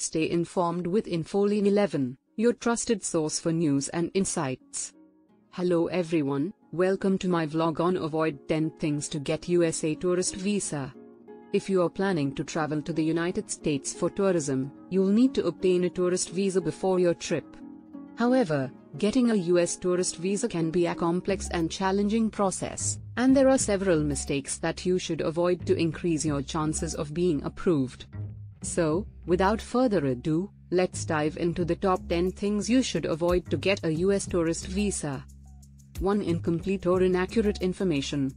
Stay informed with Info Line 11, your trusted source for news and insights. Hello everyone, welcome to my vlog on Avoid 10 Things to Get USA Tourist Visa. If you are planning to travel to the United States for tourism, you'll need to obtain a tourist visa before your trip. However, getting a US tourist visa can be a complex and challenging process, and there are several mistakes that you should avoid to increase your chances of being approved. So, without further ado, let's dive into the top 10 things you should avoid to get a US tourist visa. 1. Incomplete or inaccurate information.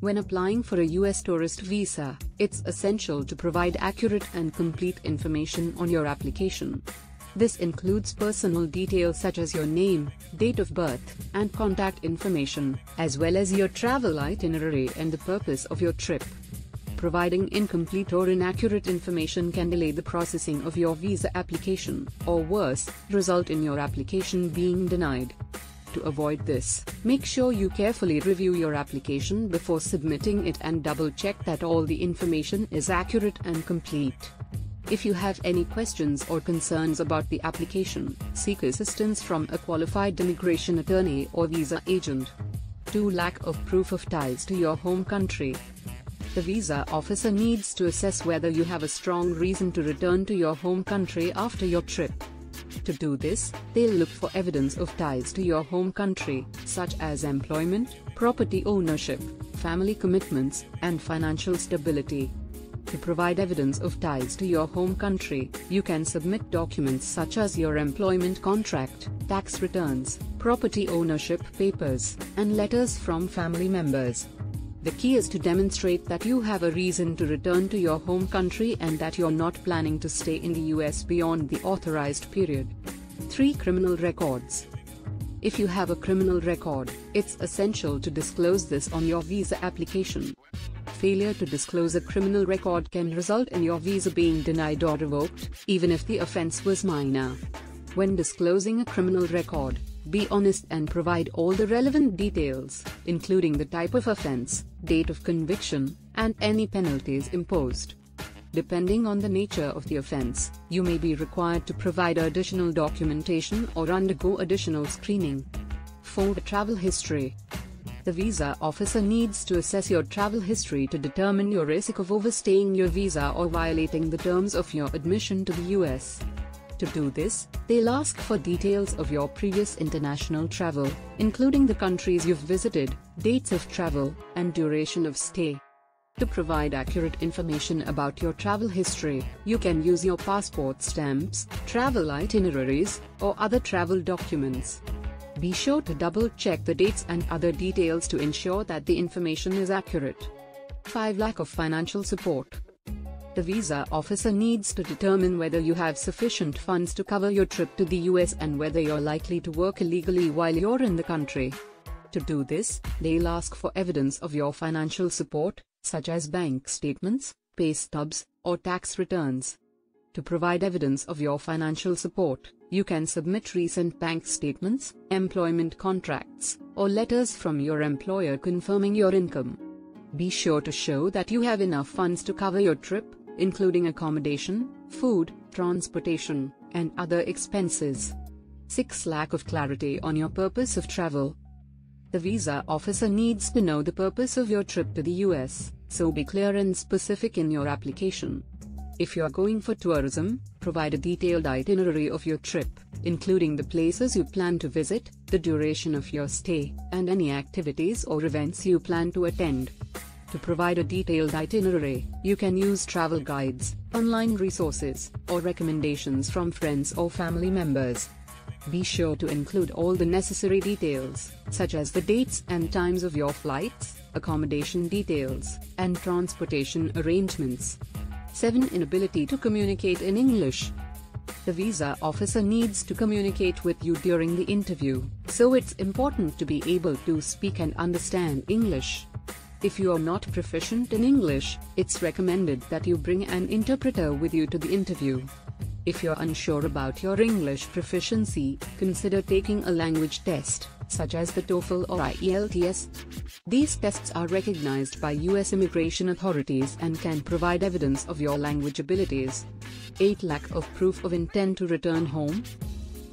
When applying for a US tourist visa, it's essential to provide accurate and complete information on your application. This includes personal details such as your name, date of birth, and contact information, as well as your travel itinerary and the purpose of your trip. Providing incomplete or inaccurate information can delay the processing of your visa application, or worse, result in your application being denied. To avoid this, make sure you carefully review your application before submitting it and double-check that all the information is accurate and complete. If you have any questions or concerns about the application, seek assistance from a qualified immigration attorney or visa agent. 2. Lack of proof of ties to your home country. The visa officer needs to assess whether you have a strong reason to return to your home country after your trip. To do this, they'll look for evidence of ties to your home country, such as employment, property ownership, family commitments, and financial stability. To provide evidence of ties to your home country, you can submit documents such as your employment contract, tax returns, property ownership papers, and letters from family members. The key is to demonstrate that you have a reason to return to your home country and that you're not planning to stay in the US beyond the authorized period. 3. Criminal records. If you have a criminal record, it's essential to disclose this on your visa application failure to disclose a criminal record can result in your visa being denied or revoked, even if the offense was minor. When disclosing a criminal record, be honest and provide all the relevant details, including the type of offense, date of conviction, and any penalties imposed. Depending on the nature of the offense, you may be required to provide additional documentation or undergo additional screening. 4. Travel history the visa officer needs to assess your travel history to determine your risk of overstaying your visa or violating the terms of your admission to the US. To do this, they'll ask for details of your previous international travel, including the countries you've visited, dates of travel, and duration of stay. To provide accurate information about your travel history, you can use your passport stamps, travel itineraries, or other travel documents. Be sure to double-check the dates and other details to ensure that the information is accurate. 5. Lack of financial support. The visa officer needs to determine whether you have sufficient funds to cover your trip to the US and whether you're likely to work illegally while you're in the country. To do this, they'll ask for evidence of your financial support, such as bank statements, pay stubs, or tax returns. To provide evidence of your financial support, you can submit recent bank statements, employment contracts, or letters from your employer confirming your income. Be sure to show that you have enough funds to cover your trip, including accommodation, food, transportation, and other expenses. 6. Lack of clarity on your purpose of travel. The visa officer needs to know the purpose of your trip to the US, so be clear and specific in your application. If you are going for tourism, provide a detailed itinerary of your trip, including the places you plan to visit, the duration of your stay, and any activities or events you plan to attend. To provide a detailed itinerary, you can use travel guides, online resources, or recommendations from friends or family members. Be sure to include all the necessary details, such as the dates and times of your flights, accommodation details, and transportation arrangements. 7. Inability to communicate in English. The visa officer needs to communicate with you during the interview, so it's important to be able to speak and understand English. If you are not proficient in English, it's recommended that you bring an interpreter with you to the interview. If you're unsure about your English proficiency, consider taking a language test, such as the TOEFL or IELTS. These tests are recognized by US immigration authorities and can provide evidence of your language abilities. 8 Lack of proof of intent to return home.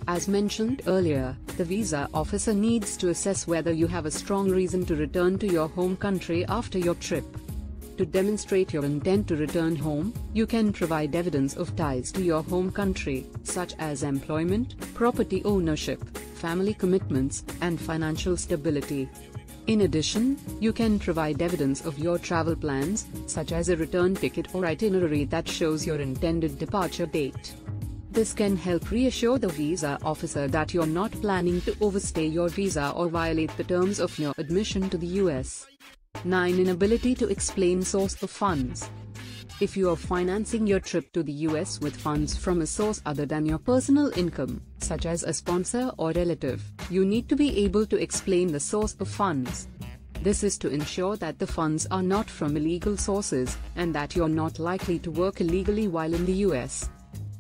As mentioned earlier, the visa officer needs to assess whether you have a strong reason to return to your home country after your trip. To demonstrate your intent to return home, you can provide evidence of ties to your home country, such as employment, property ownership, family commitments, and financial stability. In addition, you can provide evidence of your travel plans, such as a return ticket or itinerary that shows your intended departure date. This can help reassure the visa officer that you're not planning to overstay your visa or violate the terms of your admission to the US. 9. Inability to explain source of funds. If you are financing your trip to the US with funds from a source other than your personal income, such as a sponsor or relative, you need to be able to explain the source of funds. This is to ensure that the funds are not from illegal sources, and that you're not likely to work illegally while in the US.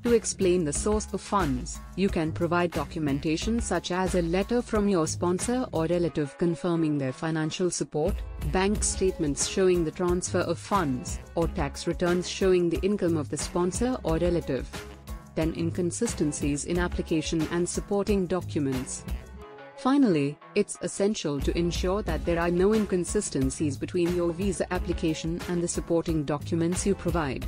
To explain the source of funds, you can provide documentation such as a letter from your sponsor or relative confirming their financial support, bank statements showing the transfer of funds, or tax returns showing the income of the sponsor or relative. 10 Inconsistencies in application and supporting documents. Finally, it's essential to ensure that there are no inconsistencies between your visa application and the supporting documents you provide.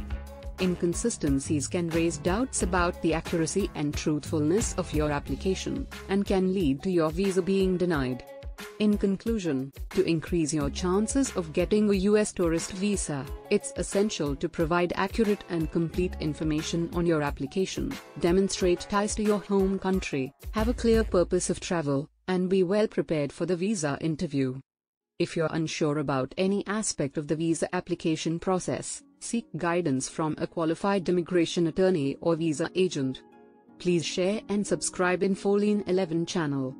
Inconsistencies can raise doubts about the accuracy and truthfulness of your application, and can lead to your visa being denied. In conclusion, to increase your chances of getting a US tourist visa, it's essential to provide accurate and complete information on your application, demonstrate ties to your home country, have a clear purpose of travel, and be well prepared for the visa interview. If you're unsure about any aspect of the visa application process, Seek guidance from a qualified immigration attorney or visa agent. Please share and subscribe in Info Line 11 channel.